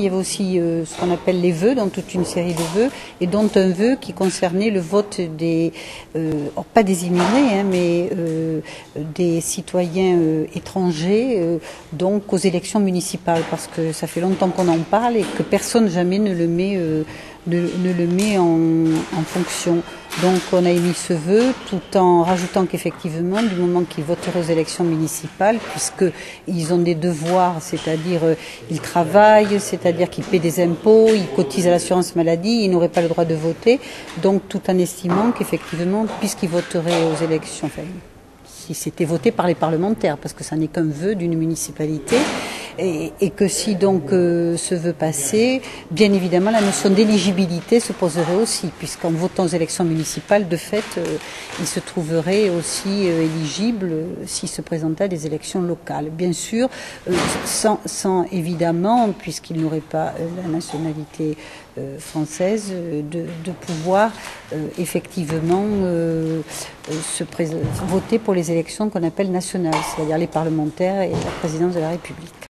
Il y avait aussi euh, ce qu'on appelle les vœux, donc toute une série de vœux, et dont un vœu qui concernait le vote des, euh, pas des immigrés, hein, mais euh, des citoyens étrangers, donc aux élections municipales, parce que ça fait longtemps qu'on en parle et que personne jamais ne le met, ne, le met en, fonction. Donc on a émis ce vœu tout en rajoutant qu'effectivement, du moment qu'ils voteraient aux élections municipales, puisqu'ils ont des devoirs, c'est-à-dire ils travaillent, c'est c'est-à-dire qu'ils paient des impôts, ils cotisent à l'assurance maladie, ils n'auraient pas le droit de voter, donc tout en estimant qu'effectivement, puisqu'ils voteraient aux élections, enfin, si c'était voté par les parlementaires, parce que ça n'est qu'un vœu d'une municipalité, et, que si donc euh, ce vœu passait, bien évidemment la notion d'éligibilité se poserait aussi, puisqu'en votant aux élections municipales, de fait, euh, il se trouverait aussi euh, éligible s'il se présentait à des élections locales. Bien sûr, sans, sans, évidemment, puisqu'il n'aurait pas la nationalité française, de, de pouvoir effectivement se voter pour les élections qu'on appelle nationales, c'est-à-dire les parlementaires et la présidence de la République.